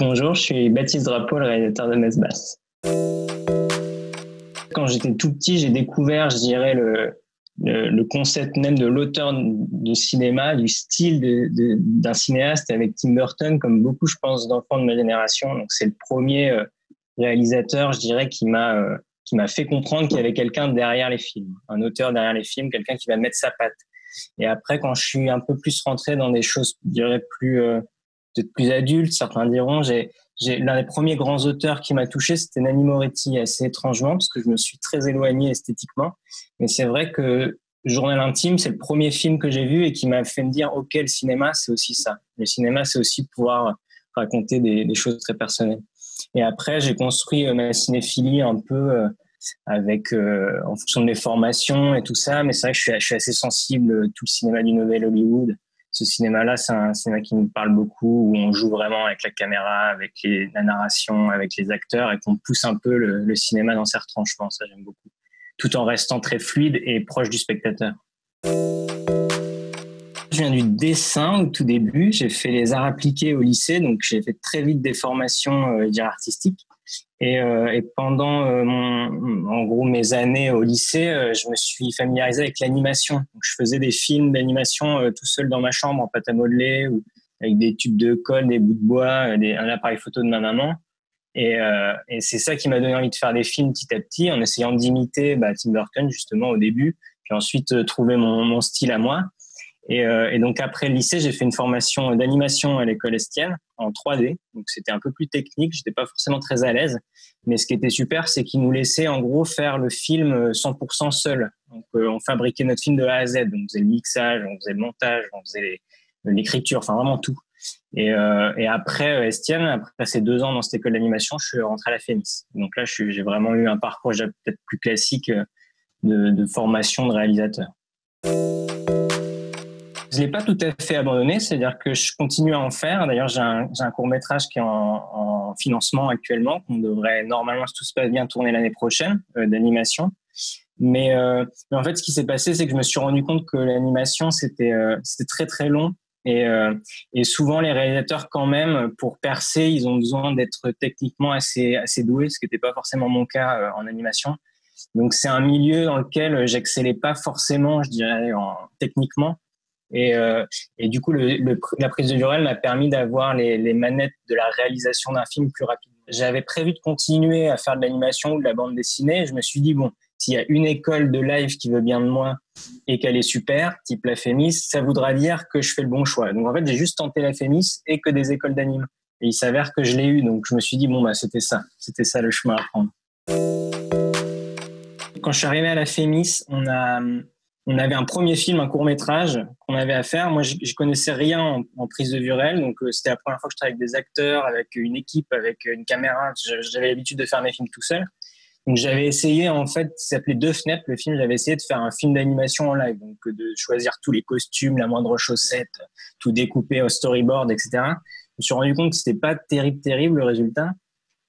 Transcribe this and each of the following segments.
Bonjour, je suis Baptiste Drapeau, le réalisateur de Basse. Quand j'étais tout petit, j'ai découvert, je dirais, le, le, concept même de l'auteur de cinéma, du style d'un cinéaste avec Tim Burton, comme beaucoup, je pense, d'enfants de ma génération. Donc, c'est le premier euh, réalisateur, je dirais, qui m'a euh, qui m'a fait comprendre qu'il y avait quelqu'un derrière les films, un auteur derrière les films, quelqu'un qui va mettre sa patte. Et après, quand je suis un peu plus rentré dans des choses, je dirais, plus peut-être plus adultes, certains diront, j'ai l'un des premiers grands auteurs qui m'a touché, c'était Nanni Moretti, assez étrangement, parce que je me suis très éloigné esthétiquement. Mais c'est vrai que Journal intime, c'est le premier film que j'ai vu et qui m'a fait me dire, OK, le cinéma, c'est aussi ça. Le cinéma, c'est aussi pouvoir raconter des, des, choses très personnelles. Et après, j'ai construit euh, ma cinéphilie un peu euh, avec, euh, en fonction de mes formations et tout ça. Mais c'est vrai que je suis, je suis assez sensible, tout le cinéma du Nouvel Hollywood ce cinéma-là, c'est un cinéma qui me parle beaucoup, où on joue vraiment avec la caméra, avec la narration, avec les acteurs, et qu'on pousse un peu le, cinéma dans ses retranchements. Ça, j'aime beaucoup. Tout en restant très fluide et proche du spectateur. Je viens du dessin au tout début. J'ai fait les arts appliqués au lycée, donc j'ai fait très vite des formations euh, artistiques. Et, euh, et pendant euh, en gros mes années au lycée, euh, je me suis familiarisé avec l'animation. Je faisais des films d'animation tout seul dans ma chambre en pâte à modeler ou avec des tubes de colle, des bouts de bois, un appareil photo de ma maman. Et, c'est ça qui m'a donné envie de faire des films petit à petit, en essayant d'imiter bah, Tim Burton justement au début, puis ensuite trouver mon, mon style à moi. Et, euh, et, donc après le lycée, j'ai fait une formation d'animation à l'école Estienne en 3D. Donc c'était un peu plus technique, j'étais pas forcément très à l'aise. Mais ce qui était super, c'est qu'ils nous laissaient en gros faire le film 100% seul. Donc euh, on fabriquait notre film de A à Z. Donc on faisait le mixage, on faisait le montage, on faisait l'écriture, enfin vraiment tout. Et, euh, après euh, Estienne, après ces deux ans dans cette école d'animation, je suis rentré à la FEMIS. Donc là, j'ai vraiment eu un parcours peut-être plus classique de formation de réalisateur. Je l'ai pas tout à fait abandonné, c'est-à-dire que je continue à en faire. D'ailleurs, j'ai un, un court métrage qui est en, en financement actuellement, qu'on devrait normalement, si tout se passe bien, tourner l'année prochaine euh, d'animation. Mais, euh, mais, en fait, ce qui s'est passé, c'est que je me suis rendu compte que l'animation c'était euh, très très long et, euh, et souvent les réalisateurs quand même pour percer, ils ont besoin d'être techniquement assez assez doués, ce qui n'était pas forcément mon cas euh, en animation. Donc c'est un milieu dans lequel j'excellais pas forcément, je dirais, en, techniquement. Et, euh, et du coup, la prise de Durel m'a permis d'avoir les, les, manettes de la réalisation d'un film plus rapidement. J'avais prévu de continuer à faire de l'animation ou de la bande dessinée. Je me suis dit, bon, s'il y a une école de live qui veut bien de moi et qu'elle est super, type la FEMIS, ça voudra dire que je fais le bon choix. Donc en fait, j'ai juste tenté la FEMIS et que des écoles d'anime. Et il s'avère que je l'ai eu. Donc je me suis dit, bon, bah, c'était ça. C'était ça le chemin à prendre. Quand je suis arrivé à la FEMIS, on a, on avait un premier film, un court métrage qu'on avait à faire. Moi, je, connaissais rien en, prise de vue réelle, donc euh, c'était la première fois que je travaillais avec des acteurs, avec une équipe, avec une caméra. J'avais l'habitude de faire mes films tout seul. Donc j'avais essayé en fait, ça s'appelait Deux fenêtres le film. J'avais essayé de faire un film d'animation en live, donc de choisir tous les costumes, la moindre chaussette, tout découper au storyboard, etc. Je me suis rendu compte que c'était pas terrible, terrible le résultat.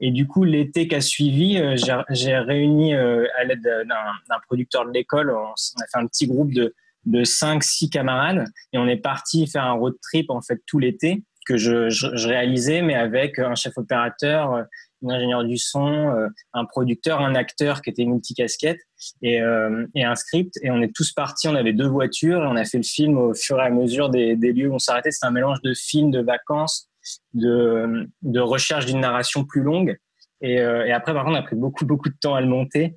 Et du coup, l'été qui a suivi, euh, j'ai réuni euh, à l'aide d'un producteur de l'école, on, a fait un petit groupe de, de 5-6 camarades et on est parti faire un road trip en fait tout l'été que je, réalisais, mais avec un chef opérateur, euh, un ingénieur du son, un producteur, un acteur qui était multicasquette et, euh, et un script. Et on est tous partis, on avait deux voitures et on a fait le film au fur et à mesure des, des lieux où on s'arrêtait. C'était un mélange de films, de vacances, de, de recherche d'une narration plus longue. Et, euh, et, après, par contre, on a pris beaucoup, beaucoup de temps à le monter,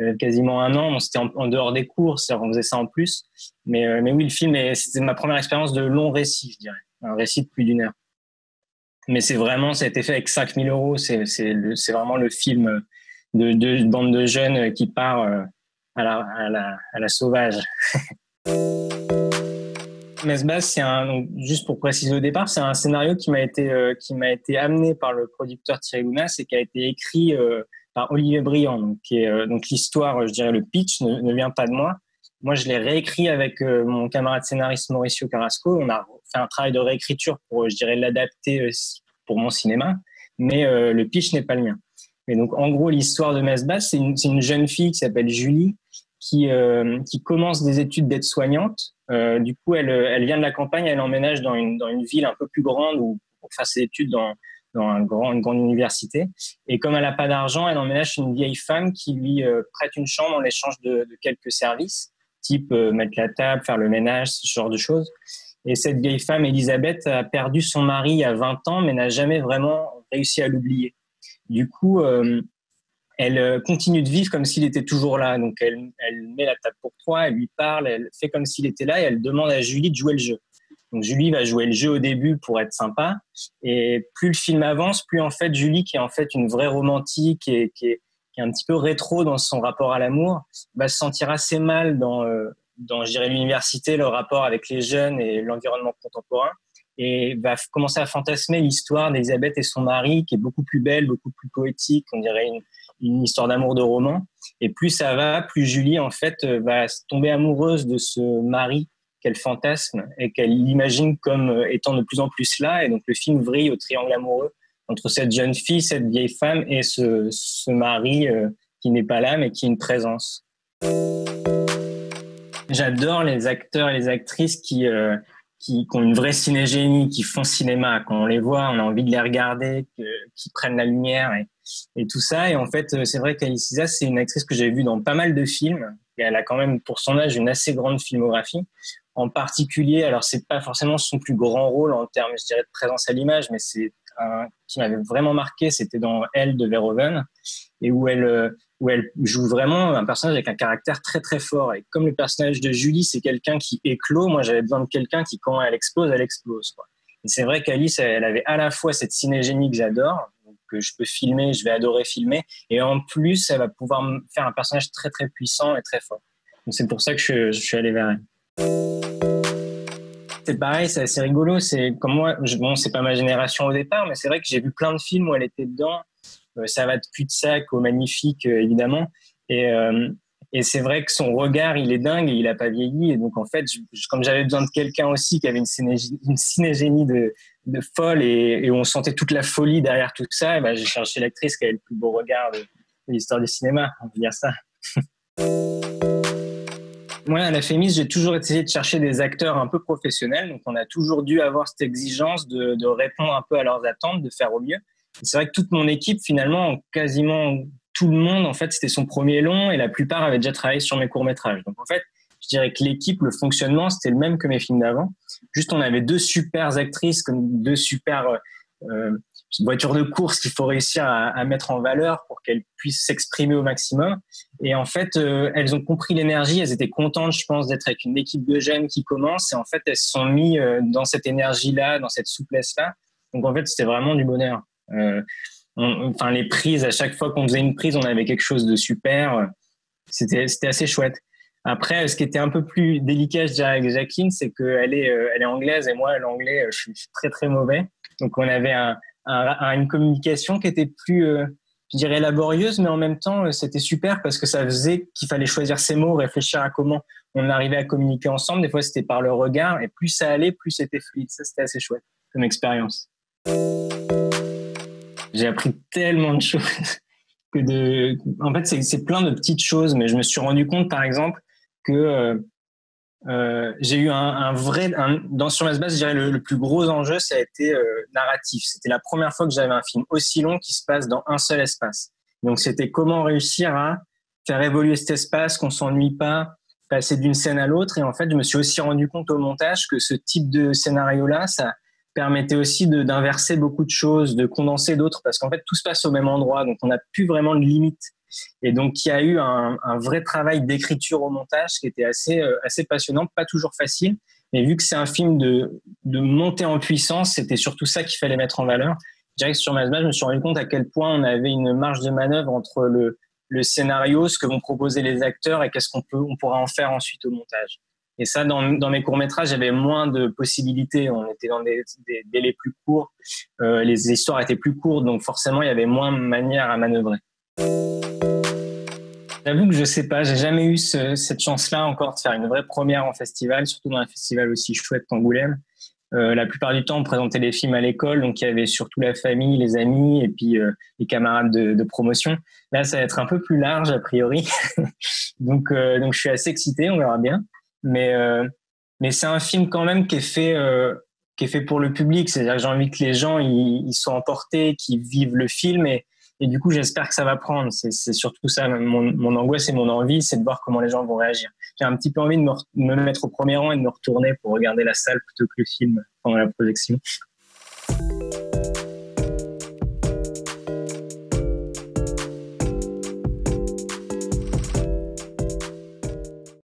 euh, quasiment un an. C'était en, en, dehors des cours, on faisait ça en plus. Mais, euh, mais oui, le film, c'était ma première expérience de long récit, je dirais. Un récit de plus d'une heure. Mais c'est vraiment, ça a été fait avec 5000 euros. C'est vraiment le film de, de, bande de jeunes qui part à la sauvage. Mesbaz, c'est un, juste pour préciser au départ, c'est un scénario qui m'a été, euh, qui m'a été amené par le producteur Thierry Lounas et qui a été écrit euh, par Olivier Briand. Donc, euh, donc l'histoire, je dirais le pitch ne, vient pas de moi. Moi, je l'ai réécrit avec mon camarade scénariste Mauricio Carrasco. On a fait un travail de réécriture pour, je dirais, l'adapter pour mon cinéma, mais le pitch n'est pas le mien. Et donc, en gros, l'histoire de Mesbaz, c'est une, une jeune fille qui s'appelle Julie, qui, euh, qui commence des études d'aide-soignante. Euh, du coup, elle, vient de la campagne, elle emménage dans une, ville un peu plus grande où, pour faire ses études dans, une grande université. Et comme elle n'a pas d'argent, elle emménage chez une vieille femme qui lui prête une chambre en échange de, de quelques services, type mettre la table, faire le ménage, ce genre de choses. Et cette vieille femme, Elisabeth, a perdu son mari à 20 ans, mais n'a jamais vraiment réussi à l'oublier. Du coup, elle euh, continue de vivre comme s'il était toujours là. Donc, elle, elle, met la table pour trois, elle lui parle, elle fait comme s'il était là et elle demande à Julie de jouer le jeu. Donc, Julie va jouer le jeu au début pour être sympa. Et plus le film avance, plus en fait, Julie, qui est en fait une vraie romantique et qui est, qui est un petit peu rétro dans son rapport à l'amour, va se sentir assez mal dans, euh, dans l'université, le rapport avec les jeunes et l'environnement contemporain et va commencer à fantasmer l'histoire d'Elisabeth et son mari, qui est beaucoup plus belle, beaucoup plus poétique, on dirait une, histoire d'amour de roman. Et plus ça va, plus Julie, en fait, euh, va tomber amoureuse de ce mari qu'elle fantasme et qu'elle imagine comme euh, étant de plus en plus là. Et donc, le film vrille au triangle amoureux entre cette jeune fille, cette vieille femme et ce, ce mari euh, qui n'est pas là, mais qui est une présence. J'adore les acteurs et les actrices qui, qui, ont une vraie cinégénie, qui font cinéma. Quand on les voit, on a envie de les regarder, qui prennent la lumière et, tout ça. Et en fait, euh, c'est vrai qu'Alice c'est une actrice que j'ai vue dans pas mal de films. Et elle a quand même, pour son âge, une assez grande filmographie. En particulier, alors c'est pas forcément son plus grand rôle en termes, je dirais, de présence à l'image, mais c'est un qui m'avait vraiment marqué, c'était dans Elle de Verhoeven, et où elle, euh, où elle joue vraiment un personnage avec un caractère très très fort. Et comme le personnage de Julie, c'est quelqu'un qui éclot, moi j'avais besoin de quelqu'un qui, quand elle explose, elle explose. C'est vrai qu'Alice, elle avait à la fois cette cinégénie que j'adore, que je peux filmer, je vais adorer filmer, et en plus, elle va pouvoir faire un personnage très très puissant et très fort. Donc c'est pour ça que je suis allé vers elle. C'est pareil, c'est assez rigolo. C'est comme moi, je, bon, c'est pas ma génération au départ, mais c'est vrai que j'ai vu plein de films où elle était dedans. Euh, ça va de cul-de-sac au magnifique, euh, évidemment. Et, euh, et c'est vrai que son regard, il est dingue et il a pas vieilli. Et donc, en fait, comme j'avais besoin de quelqu'un aussi qui avait une, cinégénie, une cinégénie de, de folle et, on sentait toute la folie derrière tout ça, ben, j'ai cherché l'actrice qui avait le plus beau regard de, de l'histoire du cinéma, on peut dire ça. Moi, à la Fémis, j'ai toujours essayé de chercher des acteurs un peu professionnels. Donc, on a toujours dû avoir cette exigence de, de répondre un peu à leurs attentes, de faire au mieux. C'est vrai que toute mon équipe, finalement, quasiment tout le monde, en fait, c'était son premier long et la plupart avaient déjà travaillé sur mes courts-métrages. Donc, en fait, je dirais que l'équipe, le fonctionnement, c'était le même que mes films d'avant. Juste, on avait deux super actrices, comme deux super euh, voitures de course qu'il faut réussir à, à, mettre en valeur qu'elles puissent s'exprimer au maximum. Et en fait, euh, elles ont compris l'énergie. Elles étaient contentes, je pense, d'être avec une équipe de jeunes qui commence. Et en fait, elles se sont mis euh, dans cette énergie-là, dans cette souplesse-là. Donc, en fait, c'était vraiment du bonheur. Euh, on, enfin, les prises, à chaque fois qu'on faisait une prise, on avait quelque chose de super. C'était, c'était assez chouette. Après, ce qui était un peu plus délicat, je dirais, avec Jacqueline, c'est qu'elle est, euh, elle est anglaise et moi, l'anglais, je suis très, très mauvais. Donc, on avait un, un, une communication qui était plus, je dirais, laborieuse, mais en même temps, c'était super parce que ça faisait qu'il fallait choisir ses mots, réfléchir à comment on arrivait à communiquer ensemble. Des fois, c'était par le regard et plus ça allait, plus c'était fluide. Ça, c'était assez chouette comme expérience. J'ai appris tellement de choses que de, en fait, c'est plein de petites choses, mais je me suis rendu compte, par exemple, que euh, j'ai eu un, un vrai, un, dans sur ma base, je dirais le, le, plus gros enjeu, ça a été euh, narratif. C'était la première fois que j'avais un film aussi long qui se passe dans un seul espace. Donc c'était comment réussir à faire évoluer cet espace, qu'on s'ennuie pas, passer d'une scène à l'autre. Et en fait, je me suis aussi rendu compte au montage que ce type de scénario-là, ça permettait aussi d'inverser beaucoup de choses, de condenser d'autres, parce qu'en fait, tout se passe au même endroit. Donc on n'a plus vraiment de limite et donc, il y a eu un, vrai travail d'écriture au montage qui était assez, euh, assez passionnant, pas toujours facile. Mais vu que c'est un film de, de montée en puissance, c'était surtout ça qu'il fallait mettre en valeur. Je dirais que sur je me suis rendu compte à quel point on avait une marge de manœuvre entre le, le scénario, ce que vont proposer les acteurs et qu'est-ce qu'on peut, on pourra en faire ensuite au montage. Et ça, dans, dans mes courts-métrages, j'avais moins de possibilités. On était dans des, des délais plus courts, euh, les histoires étaient plus courtes, donc forcément, il y avait moins de manières à manœuvrer. J'avoue que je sais pas, j'ai jamais eu ce, cette chance-là encore de faire une vraie première en festival, surtout dans un festival aussi chouette qu'Angoulême. Euh, la plupart du temps, on présentait des films à l'école, donc il y avait surtout la famille, les amis et puis euh, les camarades de, promotion. Là, ça va être un peu plus large a priori, donc euh, donc je suis assez excité, on verra bien. Mais mais c'est un film quand même qui est fait qui est fait pour le public. C'est-à-dire que j'ai envie que les gens ils, ils soient emportés, qu'ils vivent le film et, et du coup j'espère que ça va prendre. C'est surtout ça mon, mon angoisse et mon envie, c'est de voir comment les gens vont réagir. J'ai un petit peu envie de me, me, mettre au premier rang et de me retourner pour regarder la salle plutôt que le film pendant la projection.